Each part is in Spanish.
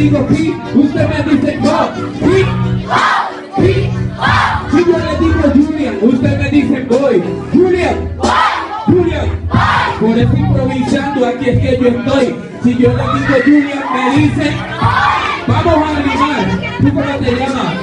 Digo pi, usted me dice pi. Si yo le digo Julian, usted me dice voy. Julian, Julian. Por eso improvisando, aquí es que yo estoy. Si yo le digo Julian, me dice, vamos a animar. ¿Tú cómo te llamas?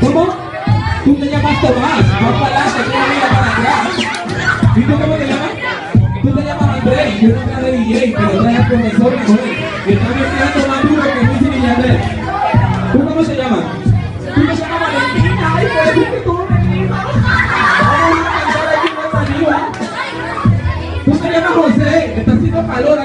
¿Cómo? Tú te llamas Tomás. Vas para adelante, no mira para atrás. ¿Y tú cómo te llamas? Tú te llamas Andrés. Yo no traje DJ, pero traje profesor mejor. Y José. Está haciendo calor.